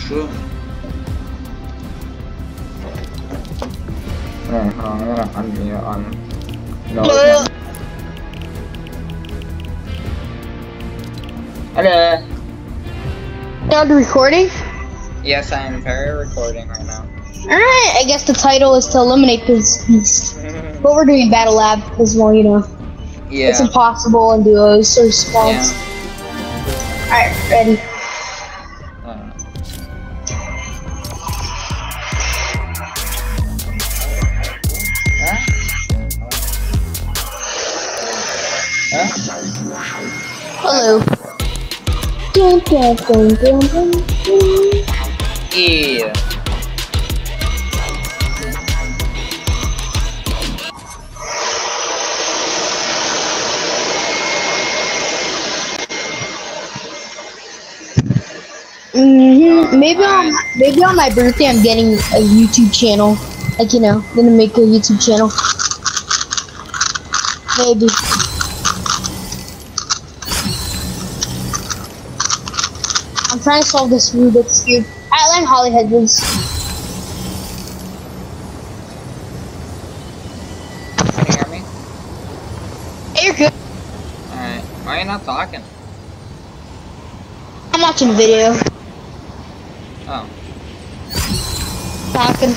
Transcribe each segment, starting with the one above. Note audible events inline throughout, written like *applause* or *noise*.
sure. Alright, hold on, I'm gonna unmute on. No. Hello. Hello. Now the recording? Yes, I am very recording right now. Alright, I guess the title is to eliminate this beast. *laughs* But we're doing Battle Lab because, well, you know, yeah. it's impossible in duos, so spawns. yeah. Alright, ready. Hmm Maybe on maybe on my birthday I'm getting a YouTube channel. Like you know, gonna make a YouTube channel. Maybe. I'm trying to solve this Rubik's cube. I like Holly Hedges. Can you hear me? Hey, you're good. Alright. Why are you not talking? I'm watching a video. Oh. Talking.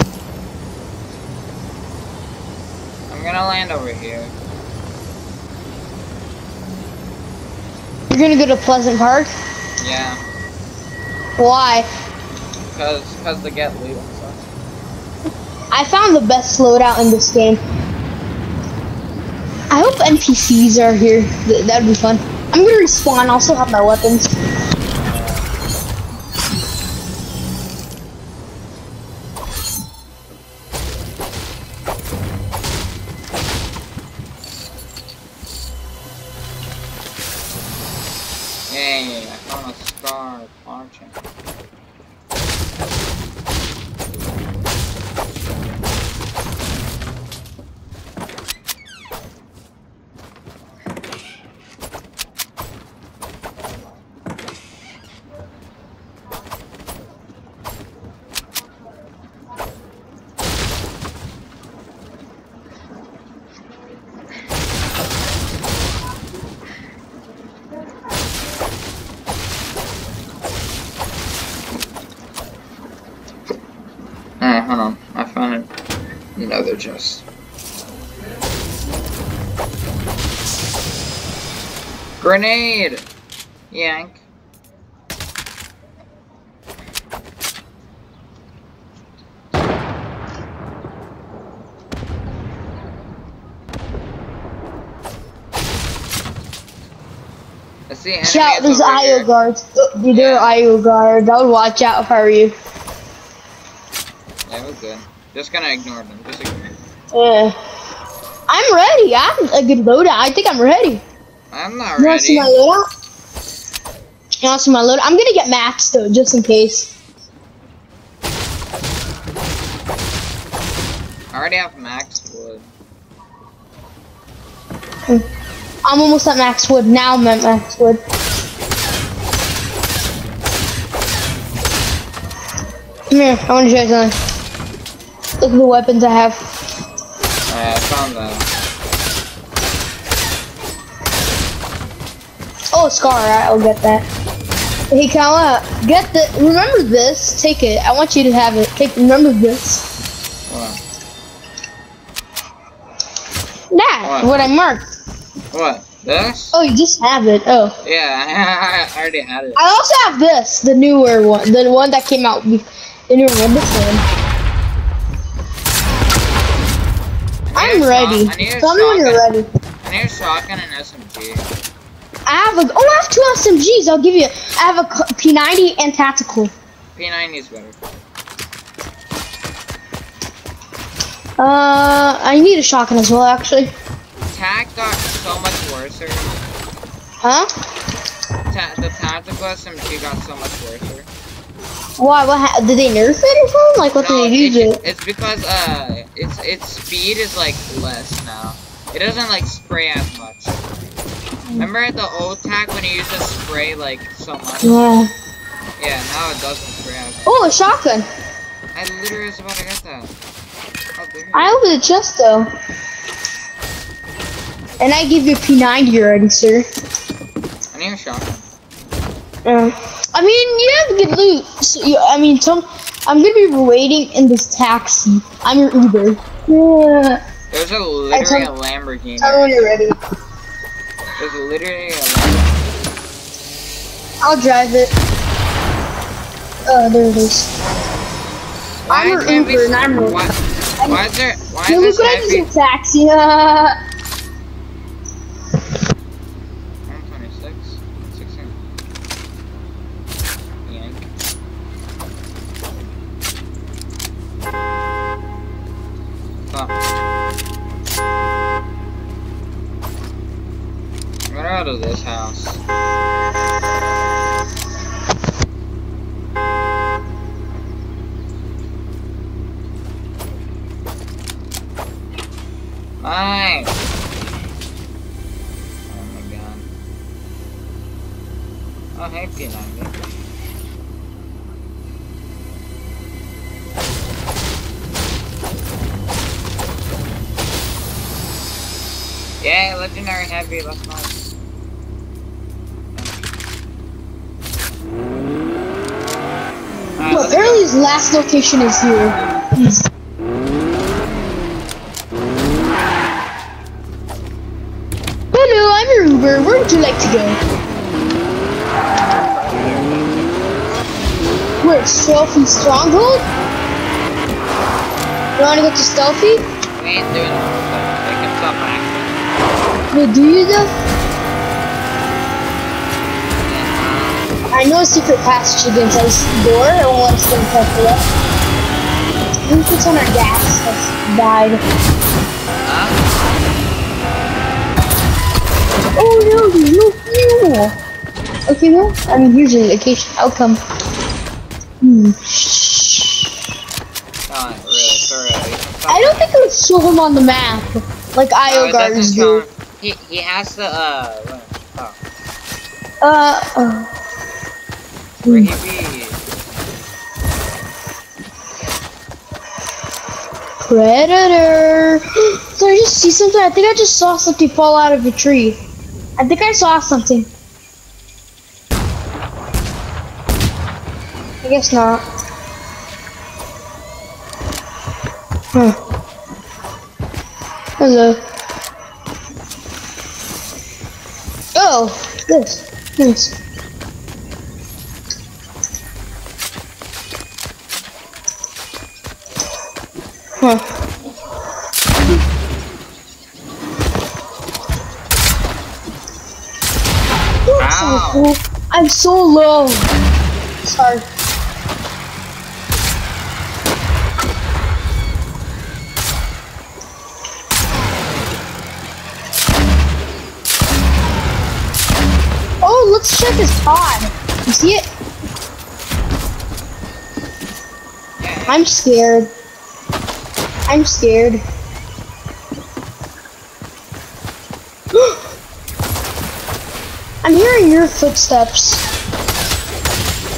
I'm gonna land over here. You're gonna go to Pleasant Park. Yeah. Why? Cause, cause they get loot stuff. I found the best loadout in this game. I hope NPCs are here. Th- that'd be fun. I'm gonna respawn. Also have my weapons. Grenade! Yank. I see enemies Shout, there's IO guards. Dude, there are IO guards. I would watch out if I were you. Yeah, we're good. Just gonna ignore them. Just ignore them. Yeah. I'm ready. I'm a good loadout. I think I'm ready. I'm not You wanna see my loadout? You wanna see my loadout? I'm gonna get max though, just in case. I already have max wood. Hmm. I'm almost at max wood. Now I'm at max wood. Come here. I want to show you something. Look at the weapons I have. Alright, I found that. Oh, scar. I'll get that. Hey, Kala, get the. Remember this. Take it. I want you to have it. Take. Remember this. What? That. What? What I marked. What? This? Oh, you just have it. Oh. Yeah, *laughs* I already had it. I also have this, the newer one, the one that came out, the newer one, this one. I'm ready. I need a Tell me when you're ready. I need a shotgun and SMG. I have a, oh, I have two SMGs. I'll give you. I have a P90 and tactical. P90 is better. Uh, I need a shotgun as well, actually. Tac got so much worse. Huh? Ta- the tactical SMG got so much worse. Why? What? Ha- did they nerf it or something? Like, what No, did they use it's, it? it's because uh, its its speed is like less now. It doesn't like spray as much. Remember the old tac when you used to spray like so much? Yeah. Yeah, now it doesn't grab. Oh, a shotgun. I literally was about to get that. I opened the chest though. And I give you a P90 already, sir. I need a shotgun. Uh, I mean, you have good loot. So you, I mean, some. I'm gonna be waiting in this taxi. I'm your Uber. Yeah. There's a literally a Lamborghini. Tell me when you're ready. There's literally a Lamborghini. I'll drive it. Oh, there it is. Why I'm your Uber and I'm Why, why is there? Why Yeah, is look what I just heavy? in location is here. Hello, I'm your Uber. Where would you like to go? Where? Stealthy Stronghold? You wanna go to Stealthy? We ain't doing of that. Can stop. Wait, do you though? I know a secret passage against this door. I won't let us get careful up. I think on our gas has died. huh? Oh no, there's no fuel. Okay, well, I mean, here's your location outcome. Hmm. Oh, really, for real. You can stop I don't think I would show him on the map like No, IO it gardens do. He, he has to, uh, oh, Uh, uh, he be? predator. *gasps* Did I just see something? I think I just saw something fall out of a tree. I think I saw something. I guess not. Huh. Hello. Oh, this. Nice. That's so cool. I'm so low. Sorry. Oh, let's check his pod. You see it? I'm scared. I'm scared. *gasps* I'm hearing your footsteps.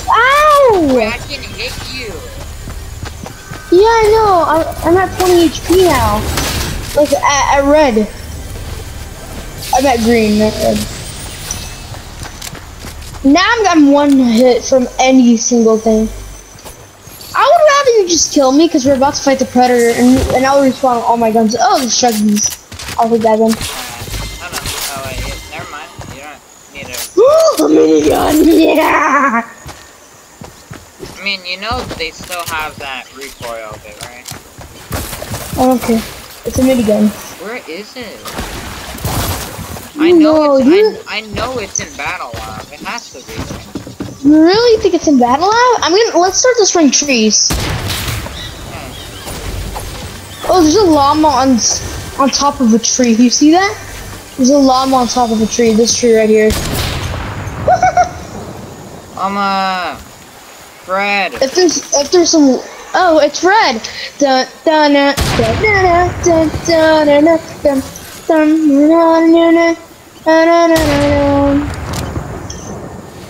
Ow! I can hit you. Yeah, I know. I'm, I'm at 20 HP now. Look, at, at red. I'm at green, not red. Now I'm, I'm one hit from any single thing. I would rather you just kill me because we're about to fight the predator and, and I'll respawn all my guns. Oh, the Shuggies. I'll take that gun. No. Wait, yeah, never mind. You don't need *gasps* a. minigun, yeah! I mean, you know they still have that recoil bit, right? I don't care. It's a minigun. Where is it? You I know know, it's. I, I know it's in Battle. It has to be. You really think it's in battle lab? I'm gonna let's start destroying trees. Oh, there's a llama on on top of a tree. You see that? There's a llama on top of a tree. This tree right here. Mama, Fred. if there's if there's some oh, it's red. Dun dun dun dun dun dun dun dun dun dun dun dun dun dun dun dun.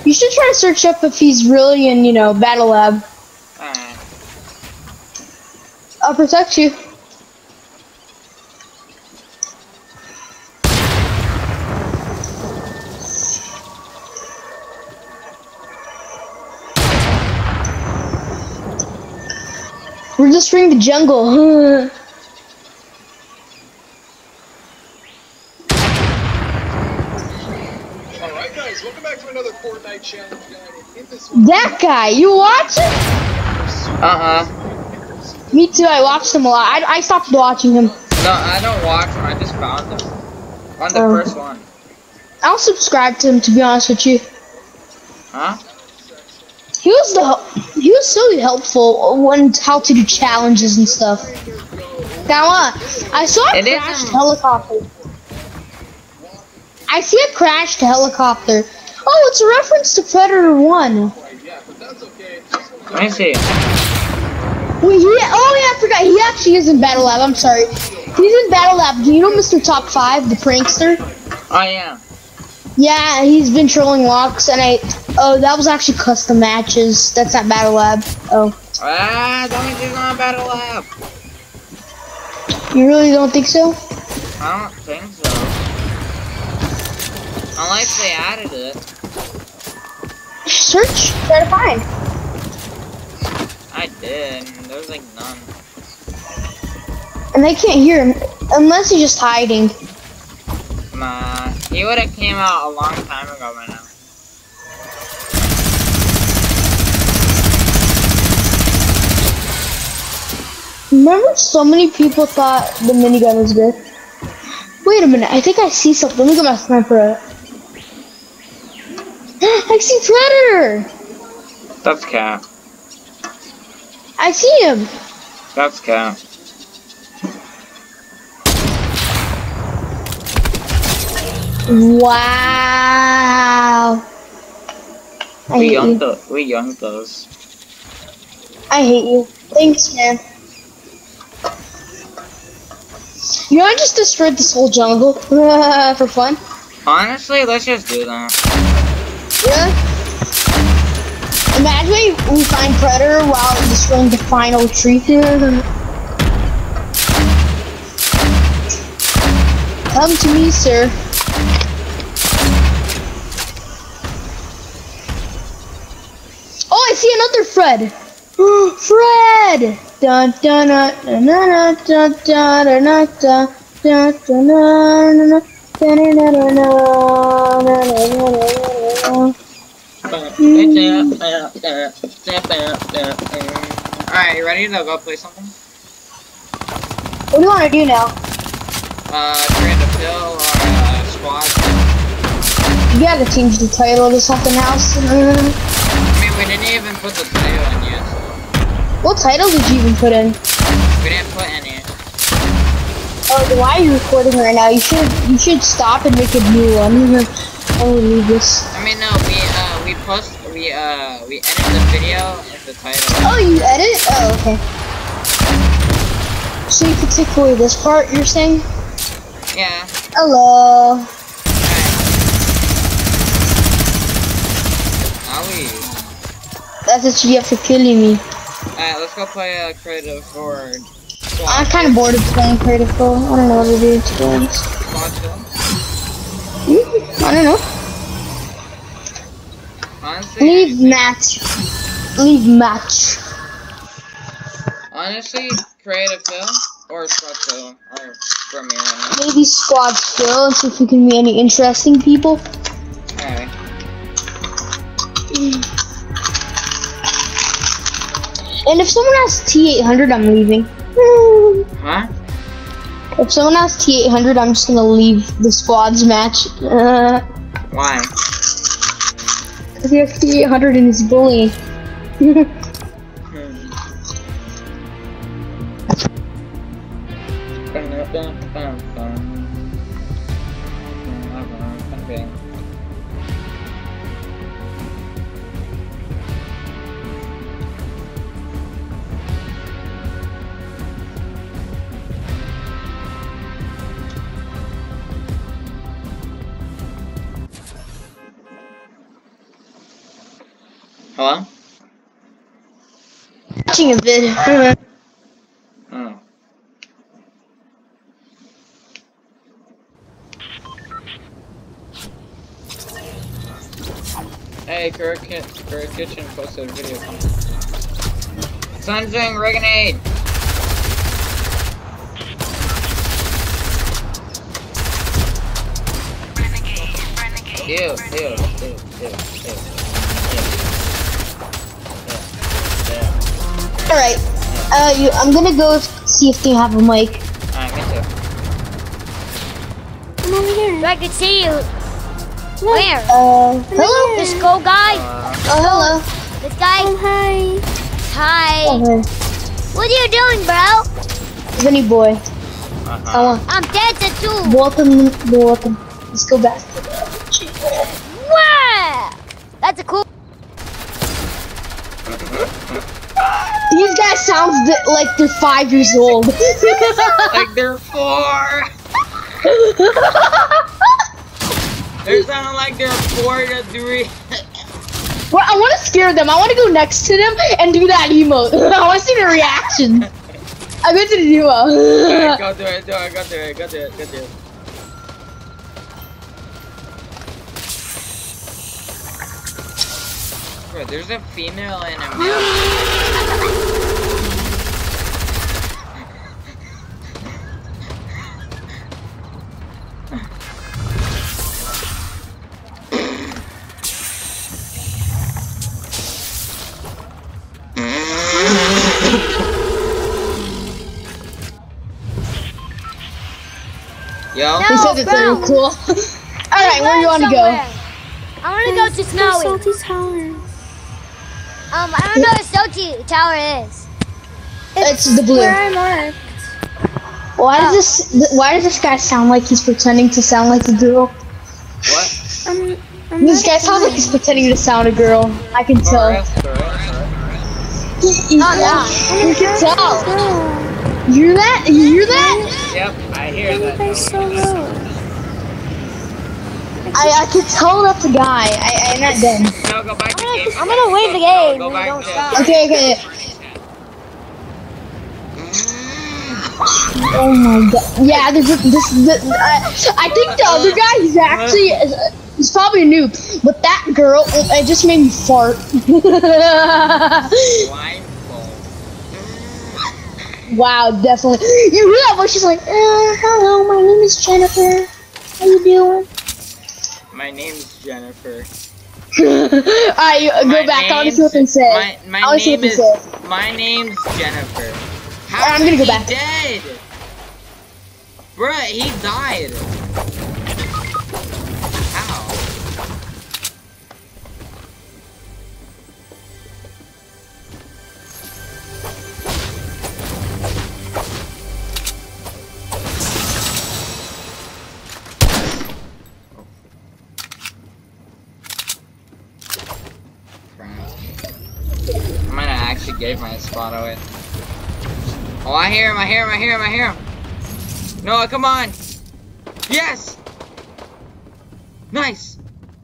You should try to search up if he's really in, you know, Battle Lab. Alright. I'll protect you. We're just in the jungle. *laughs* Alright guys, welcome back to another Fortnite challenge guide. In this one, that guy, you watch it? Uh-uh. Me too. I watched him a lot. I, I stopped watching him. No, I don't watch him. I just found him. On the Oh. first one. I'll subscribe to him to be honest with you. Huh? He was the he was so helpful when how to do challenges and stuff. Now uh, I saw a It crashed isn't- helicopter. I see a crashed helicopter. Oh, it's a reference to Predator One. yeah, but that's okay. Let see. Wait, he, oh yeah, I forgot. He actually is in Battle Lab. I'm sorry. He's in Battle Lab. Do you know Mr. Top Five, the prankster? I am. Yeah, he's been trolling locks, and I. Oh, that was actually custom matches. That's not Battle Lab. Oh, Ah, don't think he's on Battle Lab. you really don't think so? I don't think so. Unless they added it. Search, try to find. I did. and There's like none. And they can't hear him unless he's just hiding. Nah. He would have came out a long time ago by now. Remember, so many people thought the minigun was good. Wait a minute, I think I see something. Let me get my sniper out. I see Predator! That's Cat. I see him! That's Cat. Wow! I We young you. we young those. I hate you. Thanks, man. You know, I just destroyed this whole jungle *laughs* for fun. Honestly, let's just do that. Yeah. Imagine we find Predator while destroying the final tree. here. Come to me, sir. Oh, I see another Fred. Fred. Dun dun dun dun dun dun dun dun dun dun dun dun dun Alright, you ready to go play something? What do you want to do now? Uh, trade a pill or uh, squad? You gotta change the title to something else. *laughs* I mean, we didn't even put the title in yet, so What title did you even put in? we didn't put any. Oh, why are you recording right now? You should you should stop and make a new one. I will leave this. I mean, no, we uh, we post, we uh, we edit the video and the title. Oh, you edit? Oh, okay. So you could take away this part, you're saying? Yeah. Hello. Alright. Owie. That's what you have for killing me. Alright, let's go play uh, creative squad. I'm kind of bored of playing creative Pro. I don't know what to do to be honest. Kill. I don't know. Honestly, Leave match. Leave match. honestly, creative kill or squad kill me right Maybe squad skill and see if we can meet any interesting people. Alright. And if someone has T800, I'm leaving. Huh? If someone has T800, I'm just gonna leave the squads match. Uh, Why? Cause he has T800 and he's bullying. *laughs* watching a vid. Oh. Hey, Kurt, Ki- Kurt Kitchen posted a video. Sun's doing Reganade! Ew, ew, ew, ew, ew, ew. Alright. Uh, you, I'm gonna go see if they have a mic. Alright, me too. I'm over here. So I can see you. Where? Uh, hello? This go guy? Uh, Oh, hello. This guy? Oh, hi. Hi. Oh, What are you doing, bro? hi. Vinny boy. uh-huh. Oh, I'm dancing too. welcome, welcome. Let's go back. Wow. That's a cool. Th- like they're five years old. *laughs* like they're four! *laughs* They sound like they're four to three. well, I want to scare them. I want to go next to them and do that emote. *laughs* I want to see their reaction. I go to the Alright, emote. go through it, do it, go through it, go through it, go through it. Bro, there's a female and a male. *gasps* Yo, he said that they were bro. cool. *laughs* All right, where do you want to go? Somewhere. I want to go to The Snowy. salty tower. Um, I don't know what Salty Tower is. It's the blue. Where I marked. Why does this? Why does this guy sound like he's pretending to sound like a girl? what? I'm, I'm This not guy sounds like he's pretending to sound a girl. I can tell. Alright, alright, alright. He- he- Oh, yeah. You can tell. Oh, You hear that? You hear that? Yep, I hear that. everybody's so low. I, I can tell that's a guy. I, I'm not done. No, go back to game. I'm gonna win the game. Go back don't to- stop. Okay, okay. Oh my god. Yeah, there's a, this. this I, I think the other guy, he's actually, he's probably a noob. But that girl, it, it just made me fart. *laughs* Blindfold. Wow, definitely. You hear that voice? She's like, uh, hello, my name is Jennifer. How you doing? My name's Jennifer. *laughs* Alright, go back. I want to see what they say. My, my name is. My name's Jennifer. How Alright, I'm gonna go back. dead? Bruh, he died. Spot. Oh, I hear him, I hear him, I hear him, I hear him. Noah, come on. Yes! Nice!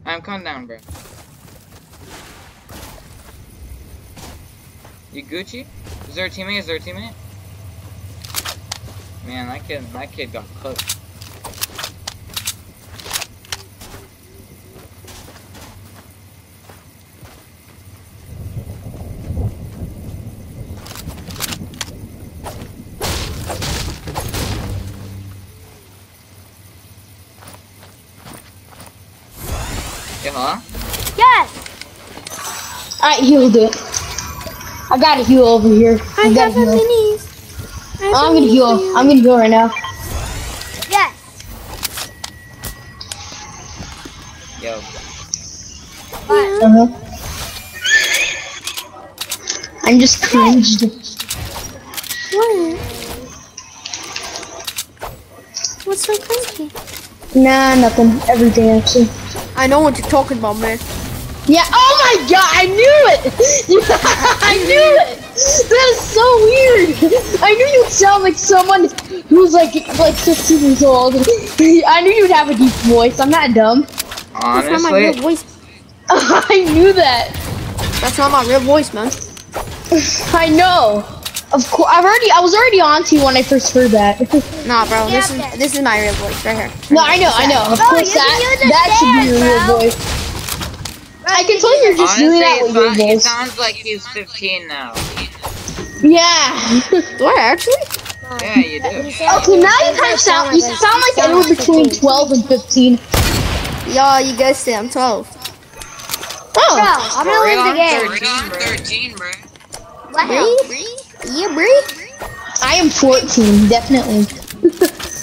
I'm calm down, bro. You Gucci? Is there a teammate? Is there a teammate? Man, that kid, that kid got cooked. Huh? Yes. Alright, he'll it. I got a heal over here. I I got have a a heal. minis. I have I'm gonna mini heal. I'm gonna heal right now. Yes. Yo. What? Uh-huh. I'm just cringed. What? What's so crazy? Nah, nothing. Everything actually. I know what you're talking about, man. Yeah. Oh my god! I knew it. *laughs* I knew it. That is so weird. I knew you'd sound like someone who's like like 15 years old. *laughs* I knew you'd have a deep voice. I'm not dumb. Honestly, That's not my real voice. *laughs* I knew that. That's not my real voice, man. I know. Of course, I've already. I was already on to you when I first heard that. *laughs* Nah, bro. This Yeah, is this is my real voice right here. no, I know, I know. Of Bro, course, you that use that should be your stairs, real bro. voice. I can tell you're just Honestly, doing that with your sound- it sounds like he's 15 now. Yeah. *laughs* Do I actually? Yeah, you do. okay, now you kind of sound. You sound like anywhere between 12 and 15. Yo, you guessed it. I'm 12. Bro, Oh. I'm gonna leave the game. 13, bro. 13, bro. Wow. Yeah, Bree. I am 14, definitely.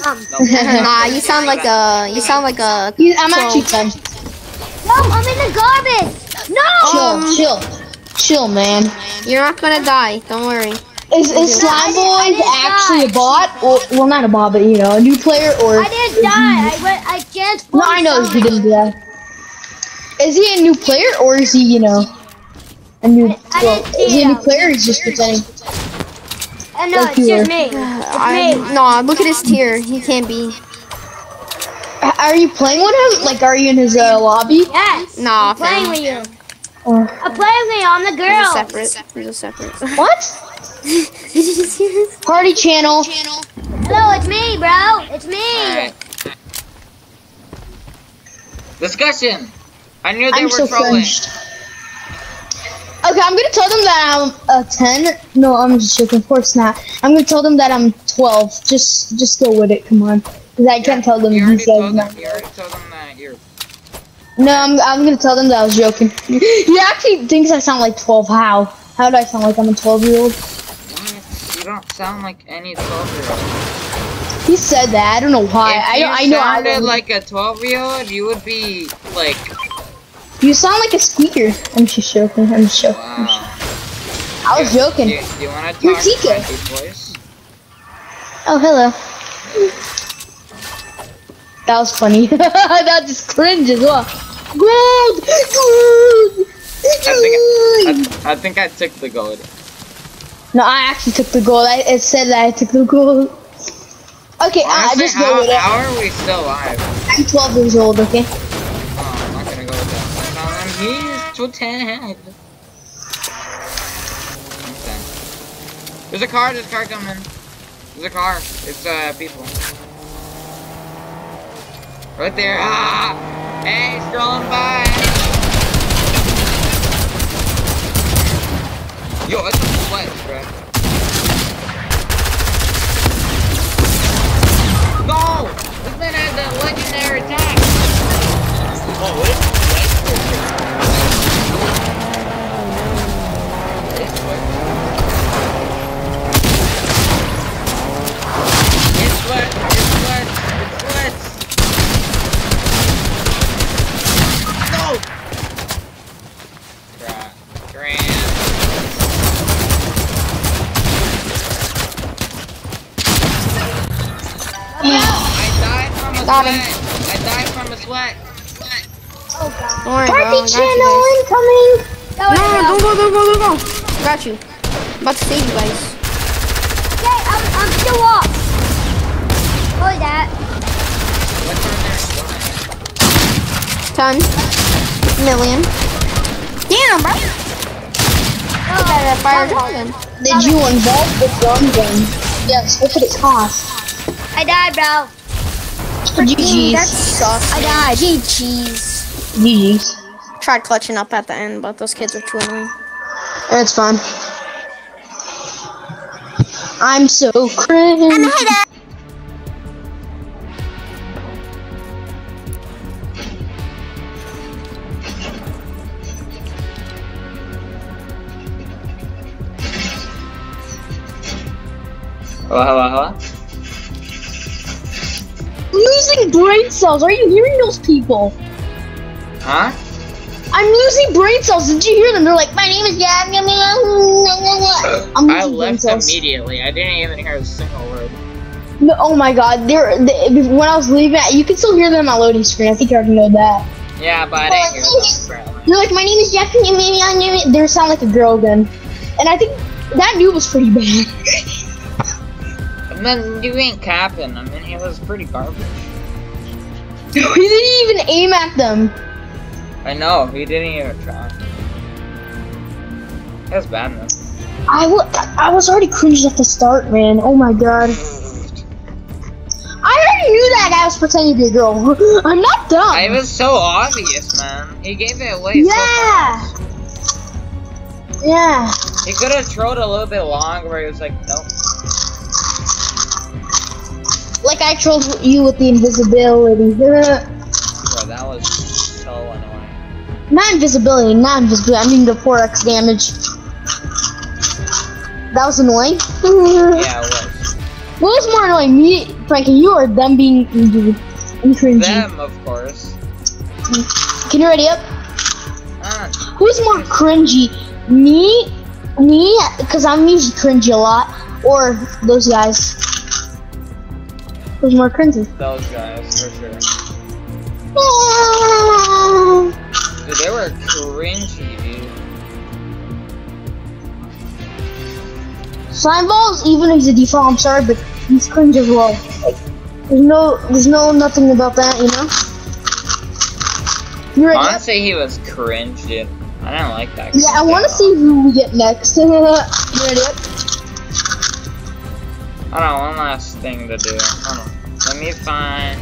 Um, *laughs* nah, you sound like a. You sound like a. You- I'm actually 10. no, I'm in the garbage. No. Chill, chill, chill, man. You're not gonna die. Don't worry. Is, is Slime I didn't- I Boys didn't actually a bot? Or, well, not a bot, but you know, a new player or. I didn't die. I went. I just. No, I know he didn't do that. Is he a new player or is he, you know, a new? I- I Well, is he a new player or is he just pretending? And no, Like it's you just me. It's I, me. no, look at his tier. He can't be. Are you playing with him? Like, are you in his uh, lobby? Yes. Nah, I'm playing fam. with you. Or I'm playing with you. I'm the He's a girl. separate. He's a separate. what? Did you just hear this? *laughs* Party channel. Hello, it's me, bro. It's me. Alright. Discussion. I knew they I'm were so trolling. Frenched. Okay, I'm gonna tell them that I'm a 10. No, I'm just joking. Of course not. I'm gonna tell them that I'm 12. Just, just go with it. Come on. 'Cause I can't tell them You already told them. You already told them that you're. No, I'm, I'm gonna tell them that I was joking. *laughs* he actually thinks I sound like 12. How? How do I sound like I'm a 12 year old? What? You don't sound like any 12 year old. He said that. I don't know why. If I you. I know. I sounded don't- like a 12 year old, you would be like, You sound like a squeaker. I'm just joking. I'm just joking. I'm just- wow. I was joking. Do you, do you want to You're talk TK. Oh, hello. That was funny. *laughs* that just cringe as well. Gold! Gold! I think I, I think I took the gold. No, I actually took the gold. I, it said that I took the gold. Okay, I just how, go with it. how are we still alive? I'm 12 years old, okay? He's ten. Okay. There's a car. There's a car coming. There's a car. It's uh people. Right there. Ah! Hey, strolling by. Yo, it's a sweat, bro. No! This man has a legendary attack. It's sweat. Got him. sweat. I died from a sweat. Oh god. Don't worry, bro. I Party channel incoming! No, No, wait, no, no. don't go, don't go, don't go. Got you. I'm about to save you guys. Okay, I'm, I'm still up. Hold that. What's? Ton. Million. Damn, bro. Oh, Got fire dragon. Did you involve the gun gun? Yes, what did it cost? I died, bro. That GG's. sucks. I died. GG's. GG's. Tried clutching up at the end, but those kids are too annoying. It's fine. I'm so cringe. Hello, hello, hello. losing brain cells. Are you hearing those people? Huh? I'm losing brain cells. Did you hear them? They're like, my name is Gab. I'm losing I brain left immediately. I didn't even hear a single word. No, oh my god, they're they, when I was leaving, you can still hear them on my loading screen. I think you already know that. Yeah, but I didn't hear them. *laughs* They're like, my name is Jeff. They sound like a girl again, and I think that dude was pretty bad. And then you ain't capping. I mean, he was pretty garbage. *laughs* he didn't even aim at them. I know, he didn't even try. That's bad enough. I wa- I was already cringed at the start, man. Oh my god. I already knew that guy was pretending to be a girl. *laughs* I'm not dumb. It was so obvious, man. He gave it away so yeah. fast. Yeah. He could have trolled a little bit longer where he was like, nope. Like I trolled you with the invisibility. *laughs* Bro, that was so annoying. Not invisibility, not invisibility. I mean the 4x damage. That was annoying. Yeah, it was. What was more annoying, me, Frankie, you or them being cringy? Them, of course. Can you ready up? Ah, Who's more cringy? Me, me, because I'm usually cringy a lot, or those guys? Who's more cringy? those guys, for sure. Oh, Dude, they were cringy, dude. Slime balls, even if he's a default, I'm sorry, but he's cringe as well. Like, there's no, there's no nothing about that, you know. You ready? up? Honestly, he was cringe, dude. I don't like that. Yeah, I want to see who we get next. *laughs* you ready? Hold on, one last thing to do. Hold on. Let me find.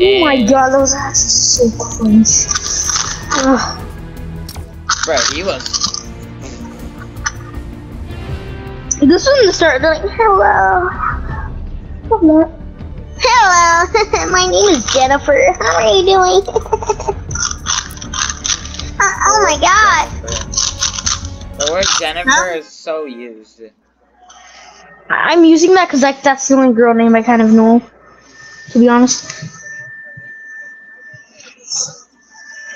Oh my god, those ads are so cringe. Ugh. *sighs* Bro, he was. This one the start. They're like, hello. Hello. Hello. *laughs* My name is Jennifer. *laughs* How are you doing? *laughs* Uh, oh my god. The word Jennifer is so used. I'm using that because like that's the only girl name I kind of know. To be honest.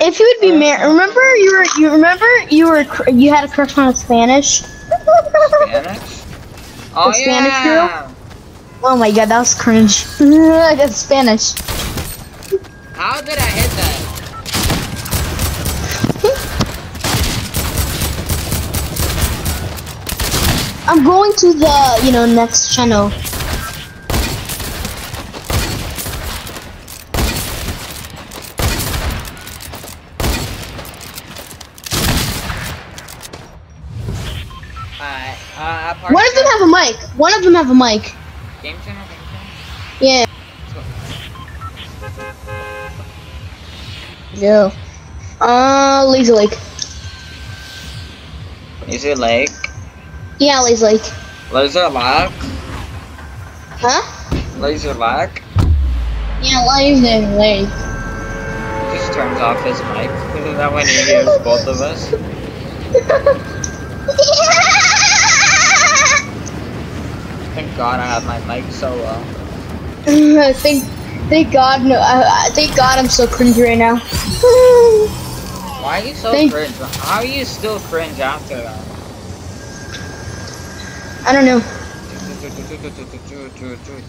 If you would be married, uh-huh. remember you were you remember you were you had a crush on a Spanish. Spanish? Oh, The Spanish yeah! Oh my god, that was cringe. *laughs* That's Spanish. How did I hit that? I'm going to the, you know, next channel. Alright, uh, One of them have a mic. One of them have a mic. Game channel, game channel? Yeah. Yeah. Uh, Lazy Lake. Is it Lake? Yeah, Lazy Lake. Laser Lock? Huh? Laser Lock? Yeah, Lazy Lake. Just turns off his mic. Isn't *laughs* that when he hears both of us. *laughs* God I have my mic so low. *laughs* thank, thank God, no, I, I, thank God I'm so cringy right now. Why are you so Thank- cringe? How are you still cringe after that? I don't know.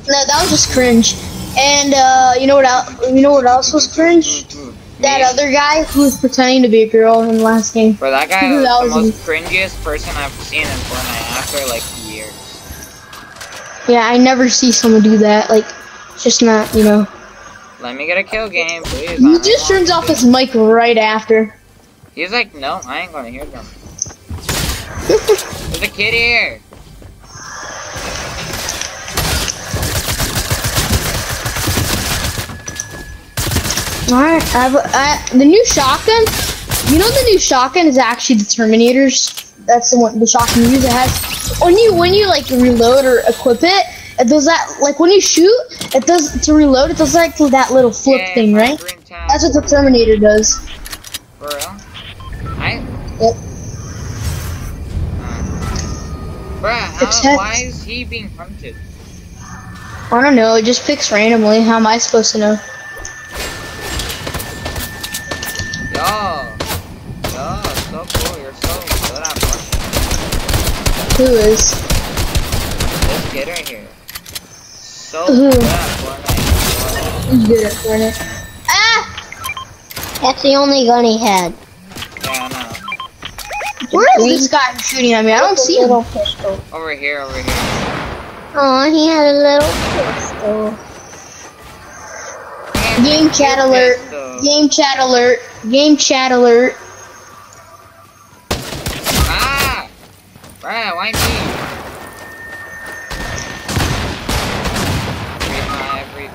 No, that was just cringe. And uh, you know what? El- you know what else was cringe? That other guy who was pretending to be a girl in the last game. Bro, that guy *laughs* was That the most cringiest person I've seen in Fortnite after like. Yeah, I never see someone do that. Like, just not, you know. Let me get a kill game, please. He just turns off his mic right after. He's like, no, I ain't gonna hear them. There's a kid here. Alright, I have a, I, the new shotgun. You know the new shotgun is actually the Terminators. That's the one, the shotgun you use. It has when you when you like reload or equip it, it does that like when you shoot, it does to reload. It does like that little flip Yeah, thing, right? That's what the Terminator does. For real? I. Yep. Bruh, how, why is he being hunted? I don't know. It just picks randomly. How am I supposed to know? Who is? This kid right here. So good at Fortnite. Who's good at Fortnite? Ah! That's the only gun he had. Yeah, I know. Where is this guy shooting at me? I don't see him. Little pistol. Over here, over here. Oh, he had a little pistol. Game chat alert. Game chat alert. Game chat alert. Bruh, why me? Every-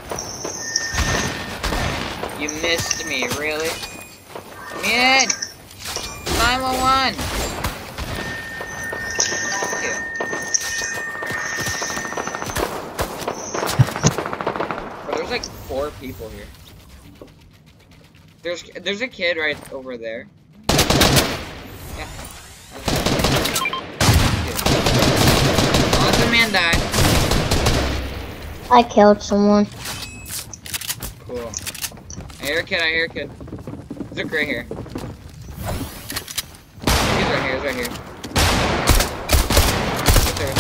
You missed me, really? Come in! 911! Bro, there's like four people here. There's there's a kid right over there. The man died. I killed someone. Cool. I hear a kid, I hear a kid. There's a gray hair. He's right here, he's right here. Right there.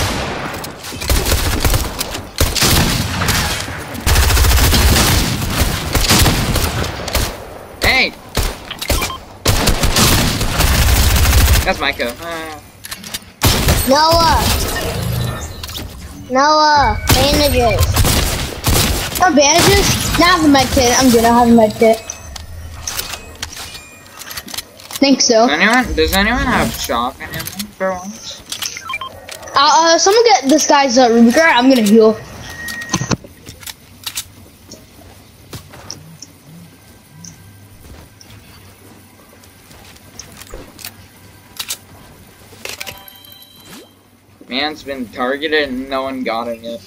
Hey! That's Micah. Uh, Noah. Noah, bandages. Oh, bandages? Now I have a med kit. I'm good. I have a med kit. Think so. does anyone, does anyone have shotgun ammo for once? Uh, uh, someone get this guy's uh, Ruby I'm gonna heal. Man's been targeted and no one got him yet.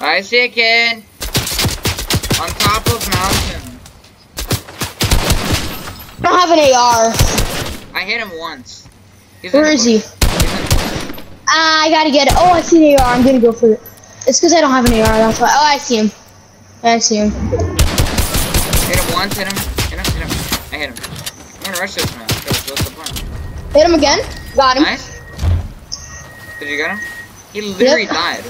I see a kid on top of mountain. I don't have an AR. I hit him once. He's Where is he? bush. He's in- Ah, I gotta get it. Oh, I see an AR. I'm gonna go for it. It's because I don't have an AR. That's why. Oh, I see him. I see him. Hit him once, hit him, hit him, hit him. I hit him. I'm gonna rush this man. What's what's the point? Hit him again. Got him. Nice. Did you get him? He literally died.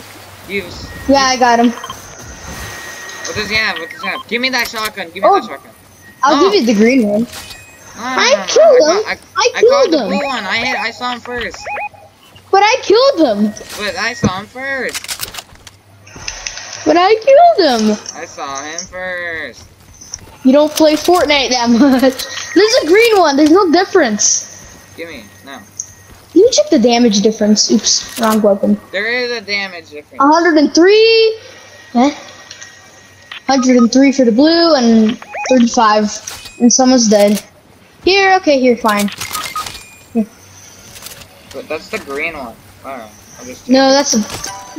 He was. Yeah, I got him. What does he have? What does he have? Give me that shotgun. Give me Oh. that shotgun. I'll No. give you the green one. No, no, I killed him. I, I I killed caught the him. blue one. I hit. I saw him first. But I killed him. But I saw him first. But I killed him. I saw him first. You don't play Fortnite that *laughs* much. There's a green one. There's no difference. Give me. No. You check the damage difference. Oops, wrong weapon. There is a damage difference. 103. Eh? 103 for the blue and 35. And someone's dead. Here, okay, here, fine. But that's the green one. Alright. I'll just. No, that's a.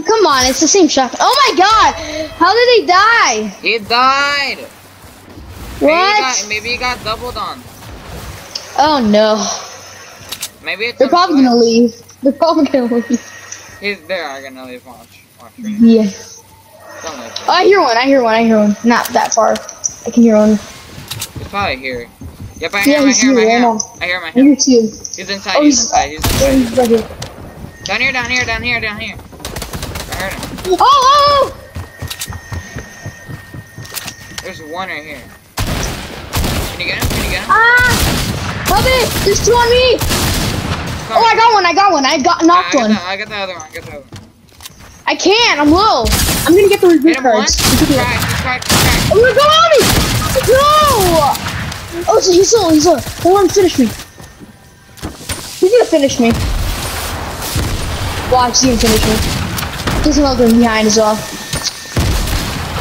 Come on, it's the same shot. Oh my god! How did he die? He died. Maybe he got, What? maybe he got doubled on. Oh no. Maybe it's. They're probably gonna leave. *laughs* They're probably gonna leave. He's they are gonna leave. Watch. Watch. Don't leave. Oh, I hear one, I hear one, I hear one. Not that far. I can hear one. He's probably here. Yep, I Yeah, hear him. I hear him. I hear him. I hear him. I hear him. two. He's inside. Oh, he's he's, inside. He's oh, inside. he's right here. Down here. Down here. Down here. Down here. I heard him. Oh, oh! There's one right here. Can you get him? Can you get him? Ah! Help me! There's two on me! Come Oh, I got one, I got one. I got I knocked got, one. the, I got the other one. I got the other one. I can't, I'm low. I'm gonna get the him cards. once. He's cracked. He's cracked. He's cracked. Oh my god! No! Oh, so he's low, he's low. Don't let him finish me. He's gonna finish me. Watch, he's gonna finish me. There's another one behind as well.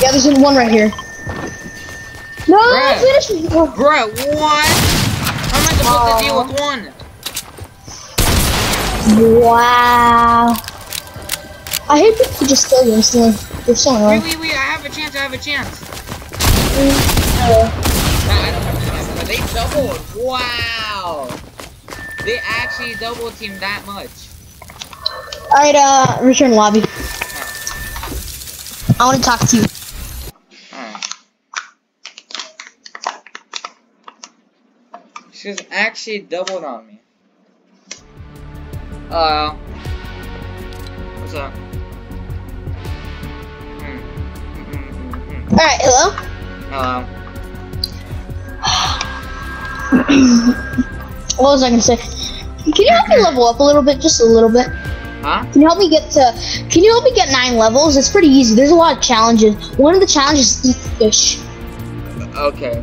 Yeah, there's one right here. No, Bruh. finish me. Oh. Bro, what? How am I supposed to deal with one? Wow. I hate people just kill you instantly. They're so Wait, annoying. wait, wait. I have a chance. I have a chance. No, I don't have a chance. They doubled. Wow. They actually double teamed that much. Alright, uh, return lobby. I want to talk to you. She's actually doubled on me. Hello. What's up? Hmm. Alright, hello? Hello. *sighs* What was I gonna say? Can you help me level up a little bit? Just a little bit. Huh? Can you help me get to, can you help me get nine levels? It's pretty easy. There's a lot of challenges. One of the challenges is eat fish. Okay.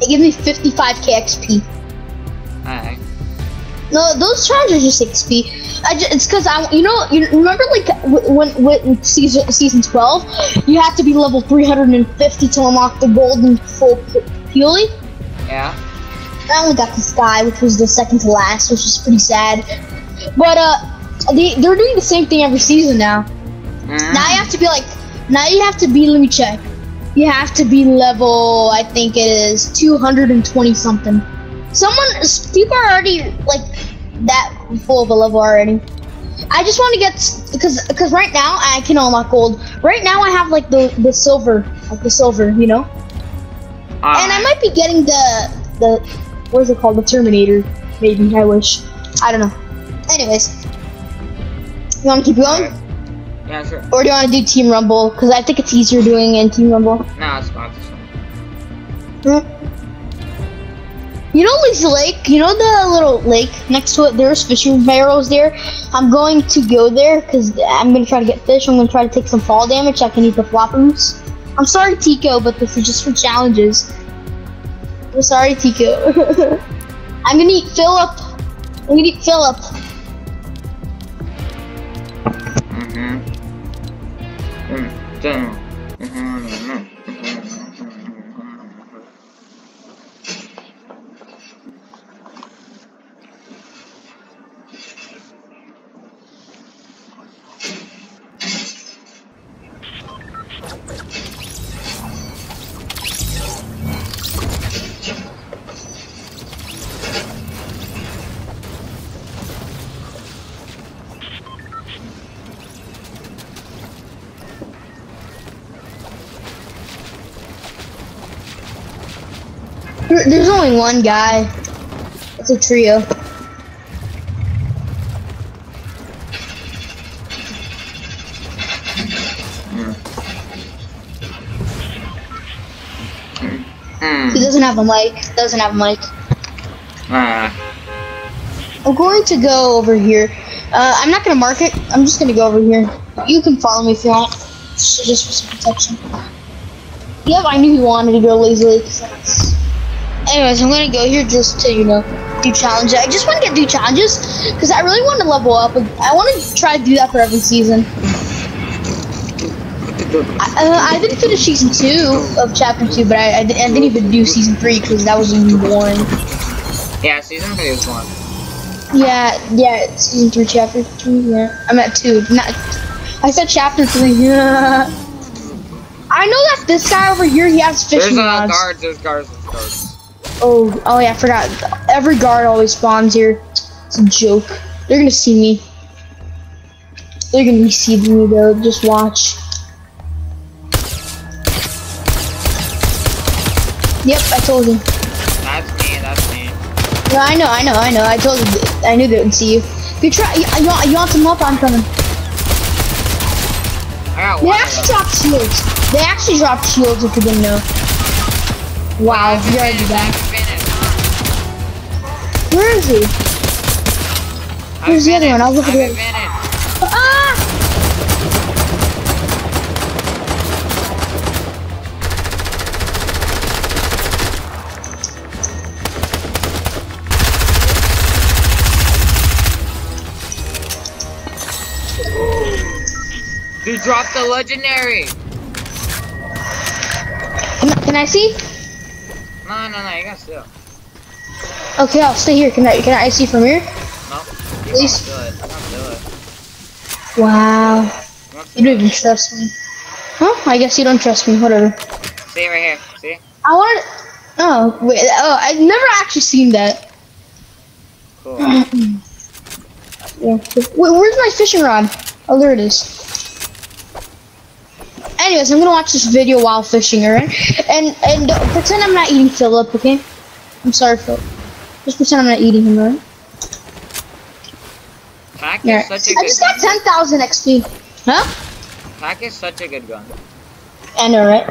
It gives me 55k XP. Alright. No, those charms are just XP. I just, it's because I, you know, you remember like when when season season 12, you have to be level 350 to unlock the golden full Peely. Yeah. I only got this guy, which was the second to last, which is pretty sad. But uh, they they're doing the same thing every season now. Mm. Now you have to be like, now you have to be. Let me check. You have to be level, I think it is 220 something. Someone, people are already like that full of a level already. I just want to get because because right now I can unlock gold. Right now I have like the the silver, like the silver, you know. And I might be getting the the what is it called? The Terminator, maybe. I wish. I don't know. Anyways, you want to keep going, Yeah, sure. or do you want to do Team Rumble? Because I think it's easier doing in Team Rumble. No, it's fine. It's fine. Hmm? You know Lazy Lake? You know the little lake next to it? There's fishing barrels there. I'm going to go there because I'm going to try to get fish. I'm going to try to take some fall damage. I can eat the floppers. I'm sorry, Tico, but this is just for challenges. I'm sorry, Tico. *laughs* I'm going to eat Philip. I'm going to eat Philip. Mm-hmm. Mm, damn. One guy. It's a trio. mm. He doesn't have a mic. Doesn't have a mic. Ah, I'm going to go over here. Uh, I'm not gonna mark it. I'm just gonna go over here. You can follow me if you want. Just for some protection. Yep, I knew you wanted to go lazy lake. Anyways, I'm gonna go here just to you know do challenges. I just want to get do challenges because I really want to level up. I want to try to do that for every season. I, uh, I didn't finish season two of chapter two, but I, I, di- I didn't even do season three because that was boring. yeah, season three is one. Yeah, yeah, it's season three, chapter three. Yeah, I'm at two. Not, I said chapter three. Yeah. *laughs* I know that this guy over here, he has There's fishing uh, rods. guards, there's guards, there's guards. Oh, oh yeah, I forgot. Every guard always spawns here. It's a joke. They're gonna see me. They're gonna see me though. Just watch. Yep, I told you. That's me, that's me. No, I know, I know, I know. I told you. I knew they would see you. You try. You, you, want, you want some help? I'm coming. They actually dropped shields. They actually dropped shields if you didn't know. Wow, you're already back. Finished. Where is he? Where's the other one? I'll look at it. Ah! They dropped the legendary. Can, I- can I see? No, no, no, you got still. Okay, I'll stay here. Can I can I see from here? No, Please. do it. Do it. Wow. You do don't even trust me. Huh? I guess you don't trust me. Whatever. See right here. See? I want. Oh wait. Oh, I've never actually seen that. Cool. *clears throat* Yeah. Wait, where's my fishing rod? Oh, there it is. Anyways, I'm gonna watch this video while fishing, alright? And and uh, pretend I'm not eating Philip, okay? I'm sorry, Philip. Just pretend I'm not eating him, alright? Pack Yeah. is such a I good I just got 10,000 XP. Huh? Pack is such a good gun. I know, right?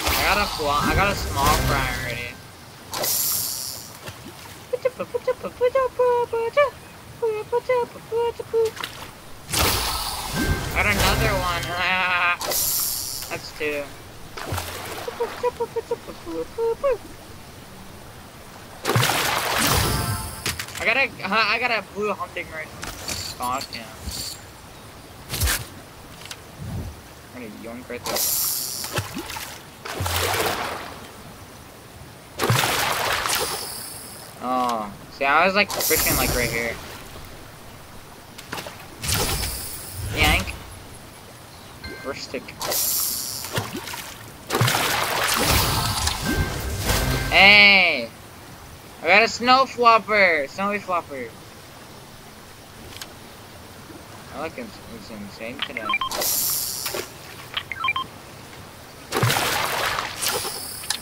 I got a fla- I got a small fry already. Got another one. Ah, that's two. I got a, I got a blue hunting right. Spot yeah. I'm gonna yoink right there. Oh, see, I was like fishing like right here. Yank. Stick. Hey! I got a snow flopper! Snowy flopper. I like insane today.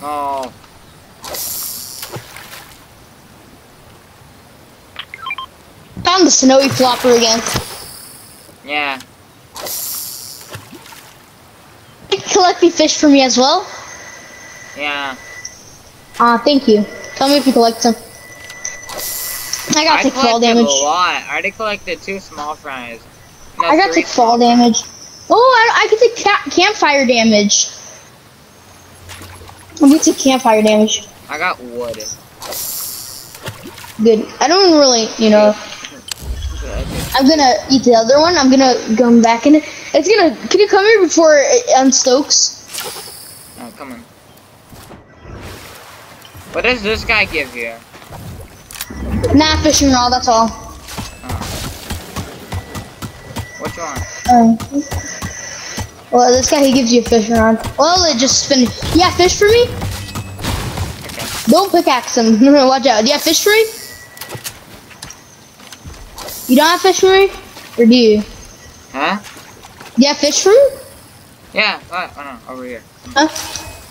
Oh. Found the snowy flopper again. Yeah. Collect the fish for me as well. Yeah. Ah, thank you. Tell me if you collect some. I got I take fall damage. a lot. I already collected two small fries. No, I got take fall damage. Oh, I, I can take ca- campfire damage. I can take campfire damage. I got wood. Good. I don't really, you know. I'm gonna eat the other one. I'm gonna come back in it. It's gonna. Can you come here before it unstokes? Oh, come on. What does this guy give you? Nah, fishing rod. That's all. Which one? Um, well, this guy he gives you a fishing rod. Well, it just finished. Yeah, fish for me. Okay. Don't pickaxe him. *laughs* Watch out. Do you have fish for me? You don't have fish for me, or do you? Huh? Have fish me? Yeah. What? Oh no, over here. Huh?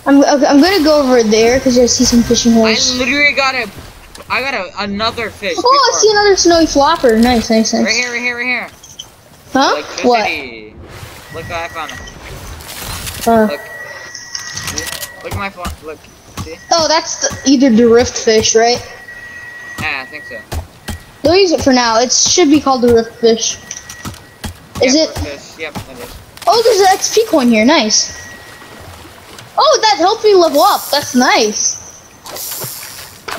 I'm okay, I'm gonna go over there because I see some fishing holes. I literally got a. I got a, another fish. Oh, I see another snowy flopper. Nice, nice, nice. Right here, right here, right here. Huh? What? Look, I found it. Uh, Look. See? Look at my phone. Look. See? oh, that's the, either the rift fish, right? Yeah, I think so. Don't use it for now. It should be called the rift fish. Is yep, it? Fish. Yep, it is. Oh, there's an XP coin here. Nice. Oh, that helped me level up. That's nice.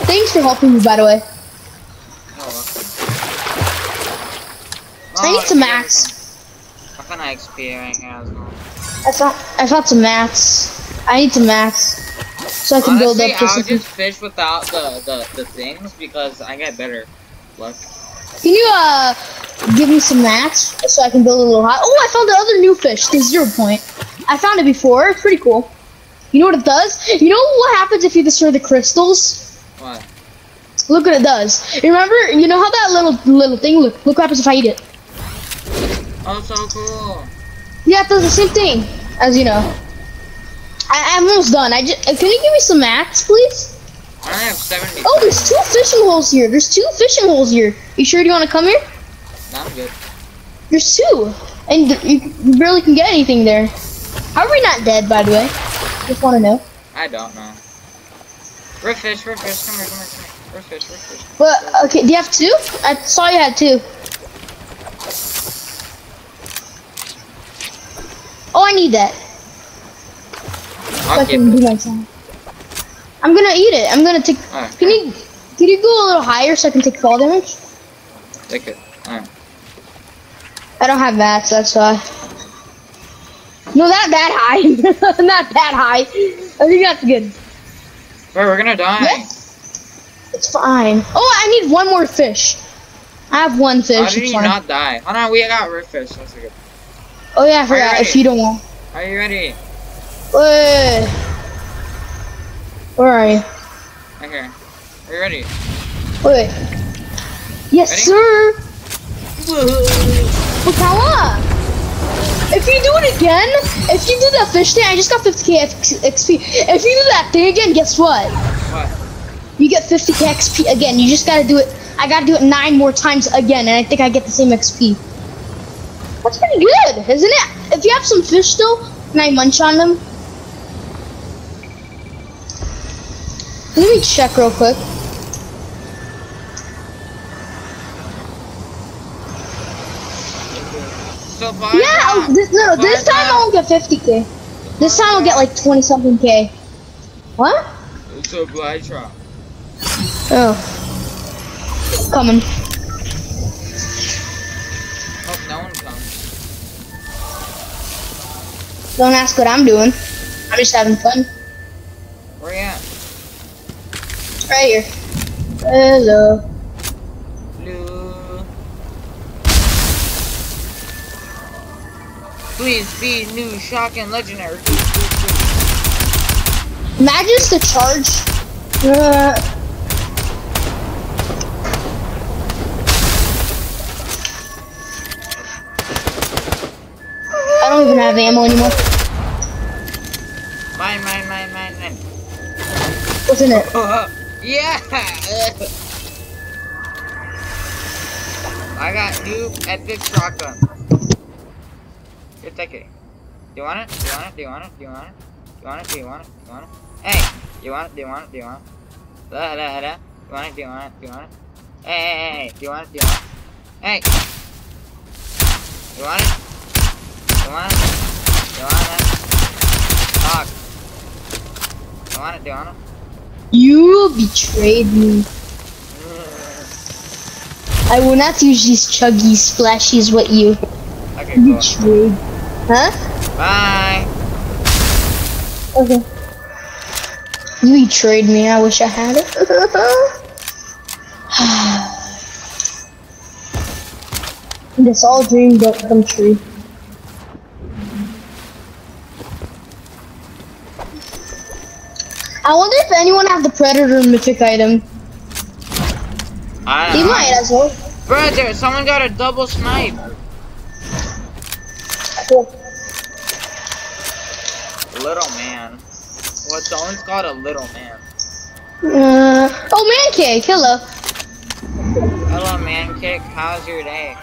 Thanks for helping me, by the way. Oh. I need Oh, some mats. I found an XP right as well. I found I found some mats. I need some mats so I can build Honestly, up this. I'll just fish without the, the, the things because I get better luck. Can you uh give me some mats so I can build a little hut? Oh, I found the other new fish, the zero point. I found it before. It's pretty cool. You know what it does? You know what happens if you destroy the crystals? What? Look what it does. Remember, you know how that little little thing? Look, look what happens if I eat it. Oh, so cool. Yeah, it does the same thing as you know. I, I'm almost done. I just, uh, can you give me some mats, please? I have 70. Oh, there's two fishing holes here. There's two fishing holes here. You sure you want to come here? I'm good. There's two, and you barely can get anything there. How are we not dead, by the way? Just want to know. I don't know. Riff fish, riff fish, come here, come here, come here. Riff fish, riff fish. But okay, do you have two? I saw you had two. Oh, I need that. So I I'll can do it. my time. I'm gonna eat it. I'm gonna take. Alright, Can you can you go a little higher so I can take fall damage? take it. Alright. I don't have mats, that's why. No, not that high. *laughs* not that high. I think that's good. Bro, we're gonna die. Yes. It's fine. Oh, I need one more fish. I have one fish. How did you fine. not die? Oh no, we got riff fish. That's good. Oh yeah, I you forgot. If ready? you don't want. Are you ready? Wait. Where are you? Right here. Are you ready? Wait. Yes, Ready? sir. Oh, Kawa. If you do it again, if you do that fish thing, I just got 50k XP. If you do that thing again, guess what? What? You get 50k XP again. You just gotta do it. I gotta do it nine more times again, and I think I get the same XP. That's pretty good, isn't it? If you have some fish still, can I munch on them? Let me check real quick. Yeah, oh, th- no, this time I won't get 50k. This time I'll get like 20 something k. What? Supply drop. Oh. Coming. Oh, no one comes. Don't ask what I'm doing. I'm just having fun. Where you at? Right here. Hello. Please be new, shocking, legendary. Imagine the charge. Uh, I don't even have ammo anymore. Mine, mine, mine, mine, mine. What's in it? *laughs* yeah! I got new epic shotgun. Here, take it. Do you want it? Do you want it? Do you want it? Do you want it? Do you want it? Do you want it? Do you want it? Hey! Do you want it? Do you want it? Do you want it? Da, da, da. Do you want it? Do you want it? Do you want it? Hey, hey, hey, hey. Do you want it? Do you want it? Hey! You want it? You want it? You want it? Talk. You want it? Do you want it? You betrayed me. I will not use these chuggy splashies with you. Okay, cool. Betrayed. Huh? Bye! Okay. You betrayed me. I wish I had it. *sighs* this all dream don't come true. I wonder if anyone has the Predator mythic item. I He don't might as well. Brother, someone got a double snipe. Cool. Little man. What? Someone's got a little man. Uh, oh, Mancake. Hello. Hello, man kick. How's your day?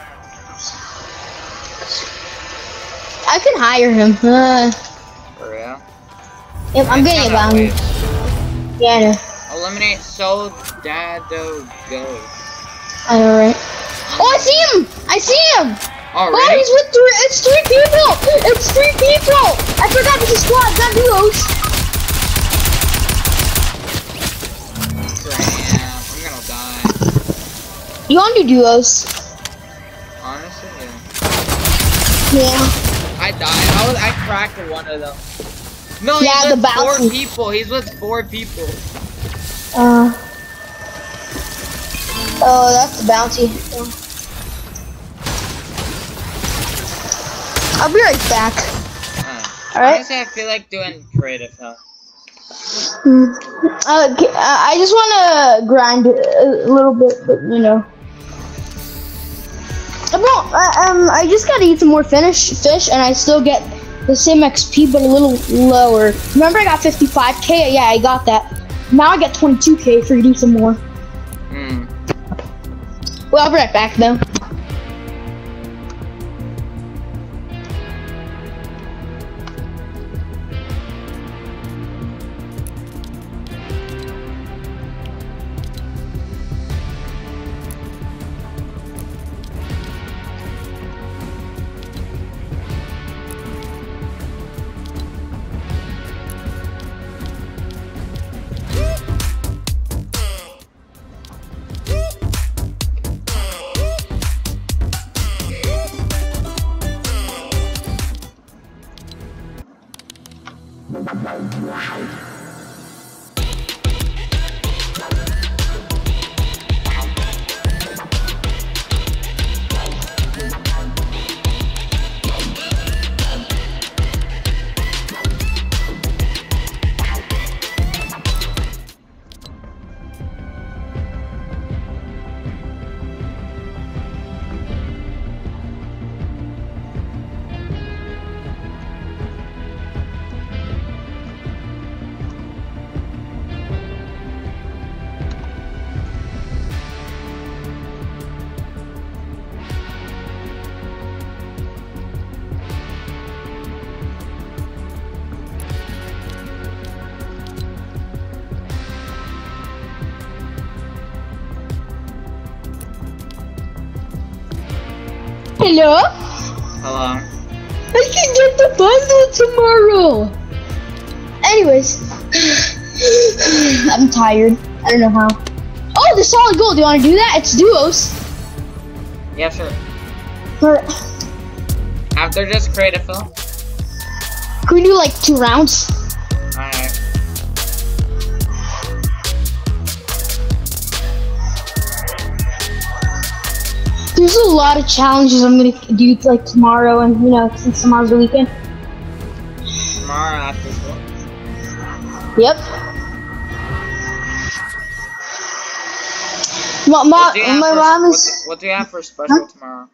I can hire him. Uh, For real? yep, I'm getting about him. Yeah. Eliminate Soul Dado Go. Alright. Oh, I see him! I see him! Already? he's with three. It's three people. It's three people. I forgot it's a squad, not duos. Damn, I'm gonna die. You want to do duos? Honestly, yeah. Yeah. I died. I was. I cracked one of them. No, Yeah, he's the with four bouncy. people. He's with four people. Uh. Oh, that's the bounty. I'll be right back. Uh, Alright. Honestly, I feel like doing creative now. Hmm. Uh, uh, I just want to grind a little bit, but you know. Uh, Well, uh, um, I just gotta eat some more fish, fish, and I still get the same XP, but a little lower. Remember, I got 55k. Yeah, I got that. Now I get 22k for eating some more. Hmm. Well, I'll be right back though. Hello? Hello. I can get the bundle tomorrow. Anyways, *sighs* I'm tired. I don't know how. Oh, the solid gold. Do you want to do that? It's duos. Yeah, sure. Or After just create a film. can we do like two rounds? There's a lot of challenges I'm gonna do like tomorrow, and you know, since tomorrow's the weekend. Tomorrow after school. Yep. My, my, What do you have my for- mom what is. do- What do you have for special tomorrow?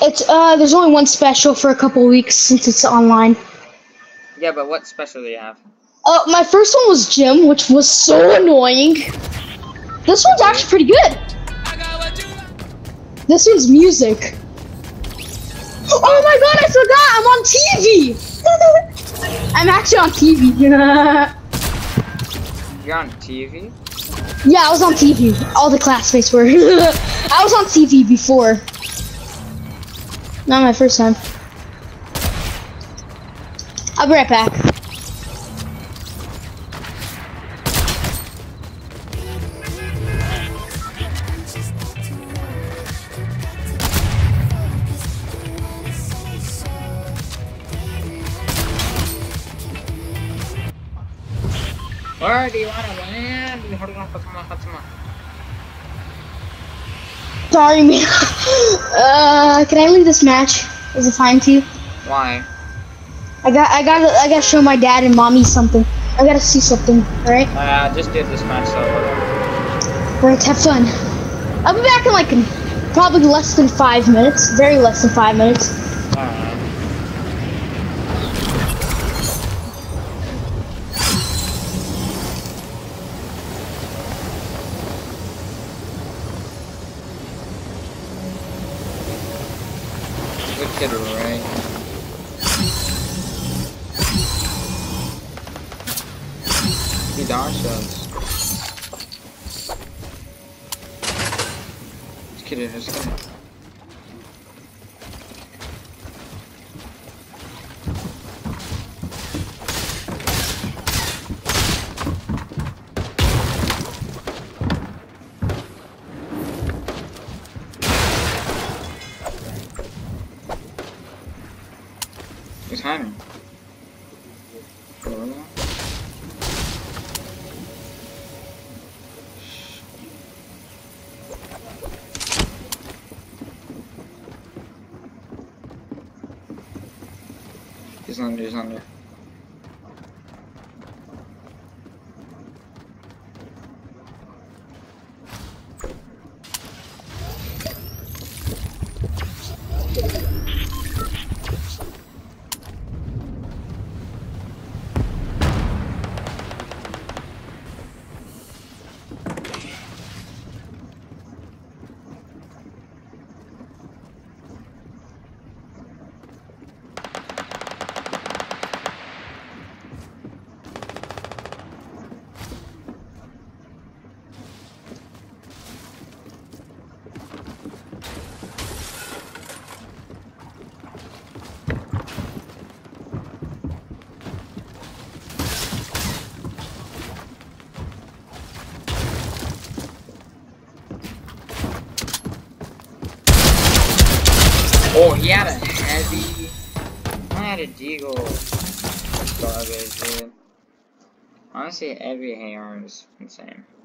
It's uh. There's only one special for a couple weeks since it's online. Yeah, but what special do you have? Uh, my first one was gym, which was so annoying. This one's actually pretty good. This one's music. Oh my god, I forgot! I'm on TV! *laughs* I'm actually on TV. *laughs* You're on TV? yeah, I was on TV. All the classmates were. *laughs* I was on TV before. Not my first time. I'll be right back. Where do you want to land? Hold on, Fatima, Fatima. Sorry, man. uh, can I leave this match? Is it fine to you? Why? I got, I got, I gotta show my dad and mommy something. I gotta see something. All right, Uh, just did this match, so right, have fun. I'll be back in like probably less than five minutes. Very less than five minutes. He's under, he's under. Oh, same.